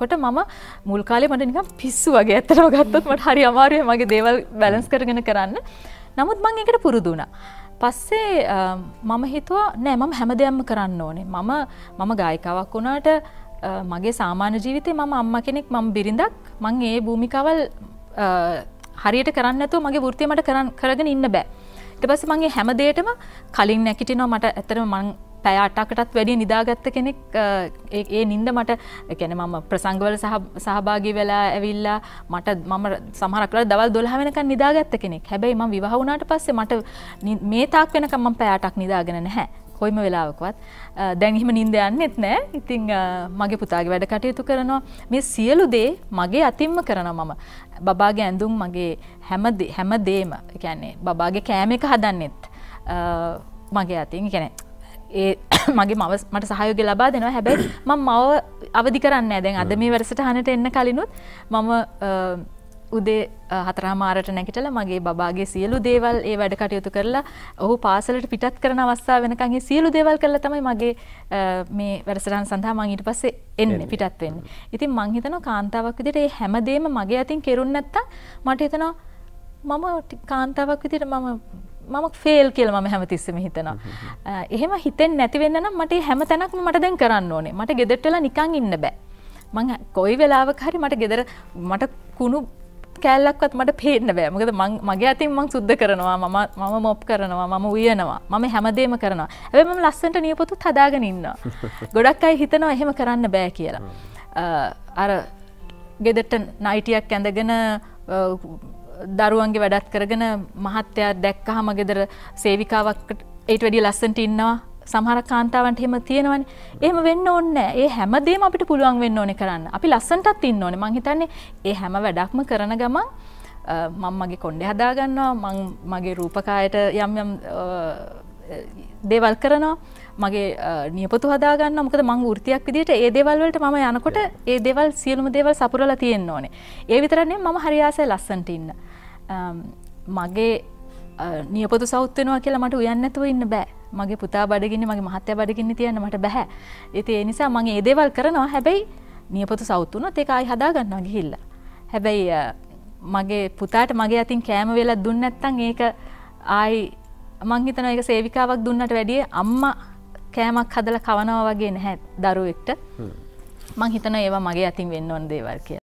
කොට මම මුල් කාලේ මට නිකම් පිස්සු වගේ ඇතරම ගත්තොත් මට හරි අමාරුවේ මගේ දේවල් බැලන්ස් කරගෙන කරන්න. නමුත් මං එකට පුරුදුනා පස්සේ මම හිතුවා නෑ මම හැම දෙයක්ම කරන්න ඕනේ. මම මම ගායිකාවක් වුණාට මගේ සාමාන්‍ය ජීවිතේ මම අම්ම කෙනෙක් මම බිරිඳක්. මං ඒ භූමිකවල් හරියට කරන්නතු මගේ වෘතිය මට කරන්න කරගෙන ඉන්න බෑ. ට පස මගේ හැමදේටම කලින් නැකිටිනවා මට ඇතර මං පැය අටකටත් වැඩිය නිදාගත්ත කෙනෙක් ඒ නින්ද මට එකැන මම ප්‍රසංගවල සහභාගි වෙලා ඇවිල්ලා මට මම සමහරකල දවල් දොල්හවෙනක නිදාගත්ත කෙනෙක්. හැබැයි ම විවාහුණට පස්සේ මට මේ තාක් වෙනකම් පැයාටක් නිදාගෙන නැහැ. කොයිම වෙලාවකවත්. දැන්හිම නින්ද යන්නෙත් නෑ. ඉතිං මගේ පුතාගේ වැඩ කටයුතු කරනවා. මේ සියලු දේ මගේ අතිම්ම කරන මම. බබාගේ ඇඳුම් මගේ හැම හැම දේම එකැන්නේ බබාගේ කෑම එක හදන්නෙත් මගේ අතින්. කැනෙ ඒ මගේ මව මට සහයෝග ලබා දෙනවා. හැබැයි ම මව අවධි කරන්න දැන් අද මේ වැරසට හනට එන්න කලිනුත් මම උදේ හතරමාරට නැකිටල මගේ බාගේ සියලු දේවල් ඒ වැඩ කටයුතු කරලා ඔහු පාසලට පිටත් කරන අවස්ථා වෙනකගේ සියලු දේවල් කරලා තමයි මගේ මේ වැඩසටහන් සඳහා මං ඊට පස්සේ එන්න පිටත් වෙන්න. ඉතින් මං හිතනවා කාන්තාවක් විදිහට මේ හැමදේම මගේ අතින් කෙරුණ නැත්තම් මට හිතෙනවා මම කාන්තාවක් විදිහට මම මම ෆේල් කියල ම හැමතිස්සම හිතනවා. එහෙම හිතෙන් නැතිවෙන්න නම් මට හැම තැනක්ම මට දැන් කරන්න ඕනේ. මට ගෙදෙට්ටල නිකං ඉන්න බෑ. මං කොයි වෙලාවක් හරි මට ගෙදර මට කුණු කෑල්ලක්වත් මට පේන්න බෑ. මොකද මගේ අතින් මං සුද්ධ කරනවා. මම මම මොප් කරනවා. මම උයනවා. මම හැමදේම කරනවා. ඇ මම ලස්සට නියපොතු හදාගෙන ඉන්න ගොඩක් අයි හිතනවා එහෙම කරන්න බෑ කියලා. අර ගෙදෙට නයිටියක් ඇඳගෙන දරුවන්ගේ වැඩත් කරගෙන මහත්තයා දැක්කහම ගෙදර සේවිකාවක් ඒට වැඩිය ලස්සට ඉන්නවා. සමහර කාන්තාවන්ට හෙම තියෙනවන. එහම වෙන්න ඔන්න ඒ හැමදේම අපිට පුළුවන් වෙන්න ඕනෙ කරන්න. අපි ලස්සන්ටත් ඉන්න ඕන. මහිතන්නේ ඒ හැම වැඩක්ම කරන ගමන් මං මගේ කොන්්ඩෙ හදාගන්නවා. මං මගේ රූපකායට යම් යම් දේවල් කරනවා මගේ නියපොතු හදාගන්න මොකද මං ෘතියක් විදිට ඒ දෙවල්වලට ම යනකොට ඒ දෙවල් සියලුම දේවල් සපුරල තියෙන්න්න ඕනේ. ඒ විතරන්නේ මම හරියාසය ලස්සන්ට ඉන්න. මගේ නියපොතු සෞත්වෙනවා කියලා මට උයන්නතුව ඉන්න බෑ. මගේ පුතා බඩගින්න මගේ මහත්‍ය බඩගින්න තියන්න මට බැහැ ඉති ඒ නිසා මගේ ඒදේවල් කරනවා. හැබැයි නියපොතු සෞත්තුන ඒක අයි හදාගන්නවා ගිහිල්ල. හැබැයි මගේ පුතාට මගේ අතින් කෑම වෙලා දුන්න ඇත්තන් ඒක ආයි මංහිතන එක සේවිකාවක් දුන්නට වැඩිය අම්ම කෑමක් හදල කවනවා වගේ නැහැ දරුවෙක්ට. මං හිතන ඒවා මගේ අතින් වෙන්න ඕන දේවල් කිය